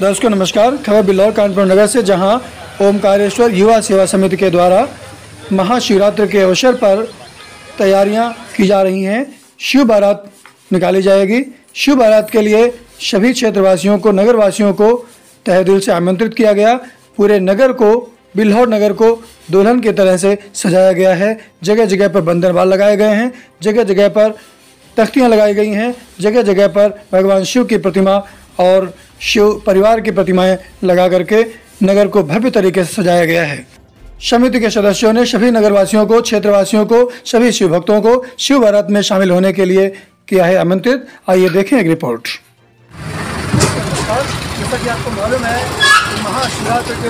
दर्शकों, नमस्कार। खबर बिल्लौर, कानपुर नगर से, जहाँ ओमकारेश्वर युवा सेवा समिति के द्वारा महाशिवरात्रि के अवसर पर तैयारियाँ की जा रही हैं। शिव बारात निकाली जाएगी। शिव बारात के लिए सभी क्षेत्रवासियों को, नगरवासियों को तहे दिल से आमंत्रित किया गया। पूरे नगर को बिल्हौर नगर को दुल्हन की तरह से सजाया गया है। जगह जगह पर बंधनवाल लगाए गए हैं। जगह जगह पर तख्तियाँ लगाई गई हैं। जगह जगह पर भगवान शिव की प्रतिमा और शिव परिवार की प्रतिमाएँ लगा करके नगर को भव्य तरीके से सजाया गया है। समिति के सदस्यों ने सभी नगरवासियों को, क्षेत्रवासियों को, सभी शिव भक्तों को शिव भारत में शामिल होने के लिए किया है आमंत्रित। आइए देखें एक रिपोर्ट। जैसा कि आपको मालूम है, महाशिवरात्रि के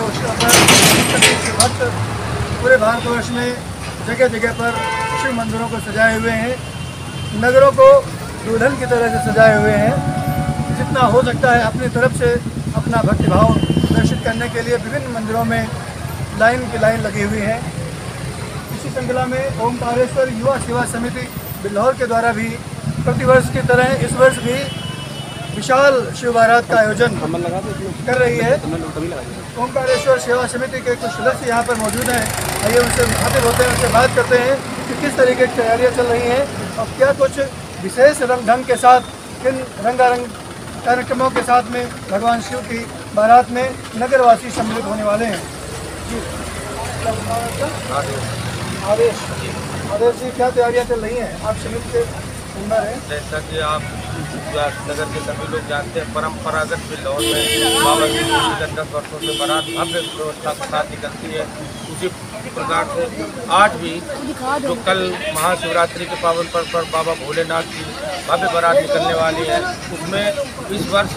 भक्त पूरे भारतवर्ष में जगह जगह पर शिव मंदिरों को सजाए हुए हैं। नगरों को दुल्हन की तरह से सजाए हुए हैं। जितना हो सकता है अपनी तरफ़ से अपना भक्तिभाव प्रदर्शित करने के लिए विभिन्न मंदिरों में लाइन की लाइन लगी हुई है। इसी श्रृंखला में ओमकारेश्वर युवा सेवा समिति बिल्हौर के द्वारा भी प्रतिवर्ष की तरह इस वर्ष भी विशाल शिव बारात का आयोजन कर रही है। ओमकारेश्वर सेवा समिति के कुछ सदस्य यहाँ पर मौजूद हैं। आइए उनसे मुखातिब होते हैं उनसे बात करते हैं कि किस तरीके की तैयारियाँ चल रही हैं और क्या कुछ विशेष रंग ढंग के साथ किन रंगारंग कार्यक्रमों के साथ में भगवान शिव की बारात में नगरवासी सम्मिलित होने वाले हैं। जी। आदेश। आदेश जी, क्या तैयारियाँ चल रही हैं? आप समिति के मेंबर हैं। जैसा कि आप नगर के सभी लोग जानते हैं, परंपरागत बिल्लौर में बाबा की पूरी दस वर्षों से बारात भव्य व्यवस्था के साथ निकलती है। उसी प्रकार से आज भी जो कल महाशिवरात्रि के पावन पर्व पर बाबा भोलेनाथ की भव्य बारात निकलने वाली है उसमें इस वर्ष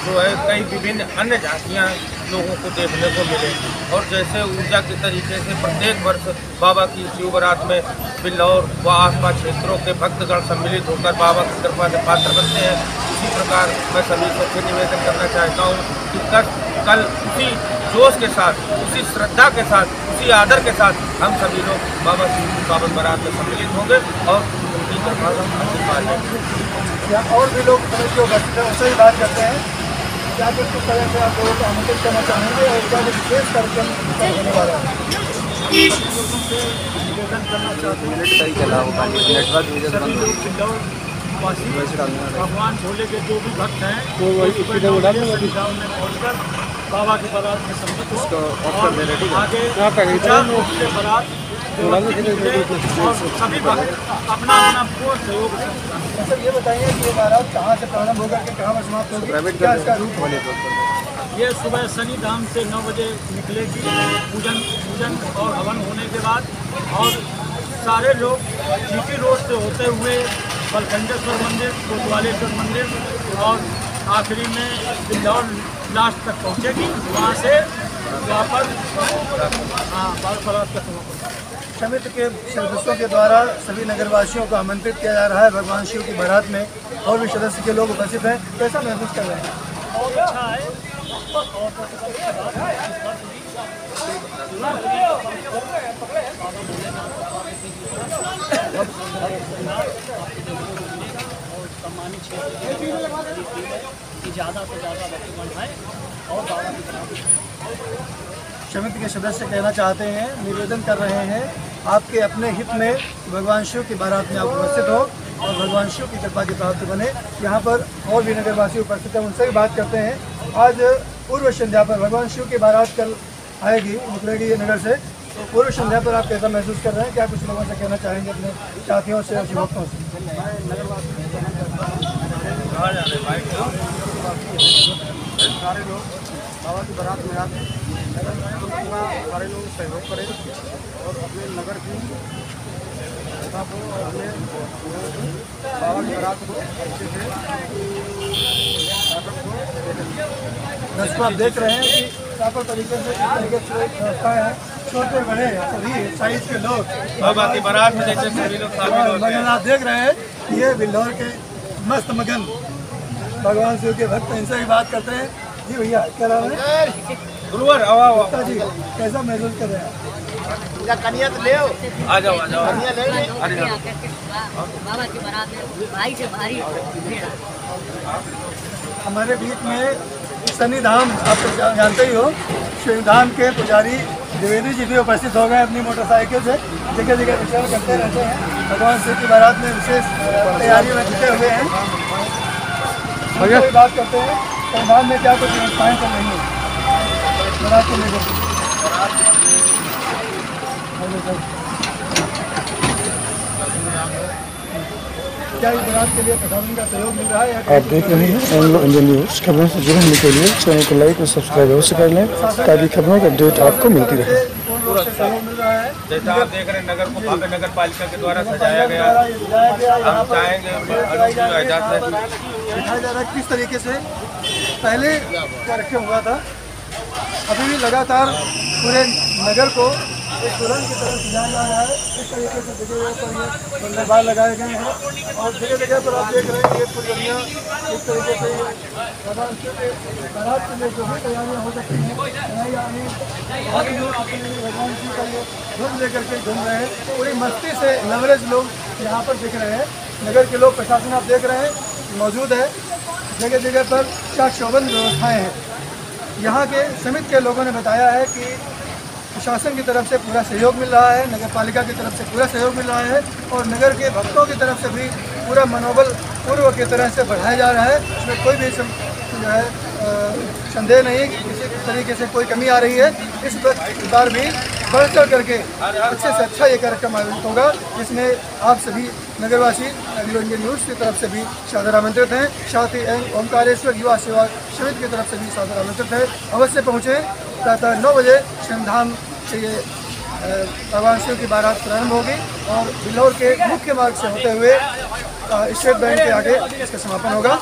जो है कई विभिन्न अन्य झांकियाँ लोगों को देखने को मिलेंगी और जैसे ऊर्जा के तरीके से प्रत्येक वर्ष बाबा की शिव बारात में बिल्लौर व आसपास क्षेत्रों के भक्तगण सम्मिलित होकर बाबा की कृपा से पात्र बनते हैं इसी प्रकार मैं सभी को फिर निवेदन करना चाहता हूँ कि कल कल उसी जोश के साथ उसी श्रद्धा के साथ उसी आदर के साथ हम सभी लोग बाबा शिव की पावन बारात में सम्मिलित होंगे और या और भी लोग जो उपस्थित हैं उनसे भी बात करते हैं। क्या कुछ किस तरह से आप लोगों को आमंत्रित करना चाहेंगे और क्या कुछ विशेष कार्यक्रम होने वाला है निवेदन करना चाहते हैं। भगवान भोले के जो भी भक्त हैं वो संख्याओं में पहुंचकर बाबा की बारात में सम्मिलित हो और आगे बारात सभी अपना अपना पूर्ण सहयोग सर ये बताइए कि ये बारात कहाँ से प्रारंभ होकर के कहाँ पर समाप्त होगी क्या इसका रूप होगा ये सुबह शनि धाम से नौ बजे निकलेगी पूजन पूजन और हवन होने के बाद। और सारे लोग जीटी रोड से होते हुए बलखंडेश्वर मंदिर कोतवालेश्वर मंदिर और आखिरी में बिल्लौर लास्ट तक पहुंचेगी। वहाँ से वापस हाँ बाल फरात का समापन समिति के सदस्यों के द्वारा सभी नगरवासियों को आमंत्रित किया जा रहा है। भगवान शिव की बारात में और भी सदस्य के लोग उपस्थित हैं। कैसा महसूस कर रहे हैं? ज़्यादा ज़्यादा और समिति के सदस्य कहना चाहते हैं, निवेदन कर रहे हैं आपके अपने हित में भगवान शिव की बारात में आप उपस्थित हो और भगवान शिव की कृपा की प्राप्ति बने। यहाँ पर और भी नगरवासी उपस्थित हैं उनसे भी बात करते हैं। आज पूर्व संध्या पर भगवान शिव की बारात कल आएगी, निकलेगी नगर से। तो पूर्व संध्या पर आप कैसा महसूस कर रहे हैं? क्या कुछ लोगों से कहना चाहेंगे अपने साथियों से शिवभक्तों से? सारे लोग बाबा की बारात में आते हैं नगर में पूरा सारे लोग सहयोग करें और अपने नगर की जनता को और अपने बाबा की बारात को अच्छे से को। दर्शकों आप देख रहे हैं कि प्रॉपर तरीके से इस तरीके से व्यवस्था है छोटे बड़े सभी साइज़ के लोग। बाबा की बारात में जैसे सभी लोग शामिल होते हैं। मगन आप देख रहे हैं ये बिल्लौर के मस्त मगन। भगवान शिव के भक्त हैं, इनसे भी बात करते हैं। जी भैया क्या नाम है? आवा गुप्ता जी कैसा महसूस कर रहे हैं? आप आ जाओ आ जाओ। यहाँ करके बाबा की बारात भाई से भारी। हमारे बीच में सनी धाम आप तो जानते ही हो शिव धाम के पुजारी द्विवेदी जी भी उपस्थित हो गए अपनी मोटरसाइकिल से। जगह जगह विचार करते रहते हैं। भगवान शिव की बारात में विशेष तैयारी में जुटे हुए हैं। बात करते हैं? संधान में क्या कुछ व्यवस्थाएँ चल रही हैं? बारात को लेकर क्या इस बारात के लिए प्रशासन का सहयोग मिल रहा है आप देख रहे हैं एंग्लो इंडियन न्यूज़ खबरों से जुड़े होने के लिए चैनल को लाइक और सब्सक्राइब अवश्य कर लें ताकि खबरों का अपडेट आपको मिलती रहे। है। जैसा आप देख रहे हैं नगर को भव्य नगर पालिका के द्वारा सजाया गया। हम चाहेंगे है किस तरीके से? पहले कार्यक्रम हुआ था। अभी भी लगातार पूरे नगर को एक दुल्हन की तरह सजाया जा रहा है। इस तरीके से जगह पर बल्लेबाज लगाए गए हैं। और जगह जगह पर आप देख रहे हैं, ये फुलझड़ियाँ इस तरीके से बारात के लिए जो भी तैयारियाँ हो सकती हैं जा रही हैं और लोग अपने भगवान शिव का ये धुन लेकर के घूम रहे हैं पूरी मस्ती से लवरेज लोग यहाँ पर दिख रहे हैं। नगर के लोग प्रशासन आप देख रहे हैं, मौजूद है। जगह जगह पर चार चौबंद व्यवस्थाएँ हैं। यहाँ के समिति के लोगों ने बताया है कि प्रशासन की तरफ़ से पूरा सहयोग मिल रहा है, नगर पालिका की तरफ़ से पूरा सहयोग मिल रहा है और नगर के भक्तों की तरफ़ से भी पूरा मनोबल पूर्व की तरह से बढ़ाया जा रहा है। इसमें कोई भी जो है संदेह नहीं कि किसी तरीके से कोई कमी आ रही है। इस बार भी बढ़ चढ़ करके अच्छे से अच्छा ये कार्यक्रम आयोजित होगा, जिसमें आप सभी नगरवासी एग्लो न्यूज़ की तरफ़ से भी सादर आमंत्रित हैं। साथ ही एम ओंकारेश्वर युवा सेवा समिति की तरफ़ से भी सादर आमंत्रित है। अवश्य पहुँचे। प्रातः नौ बजे श्रमधाम से ये प्रवासियों की बारात प्रारंभ होगी और बिल्लौर के मुख्य मार्ग से होते हुए स्टेट बैंक के आगे इसका समापन होगा।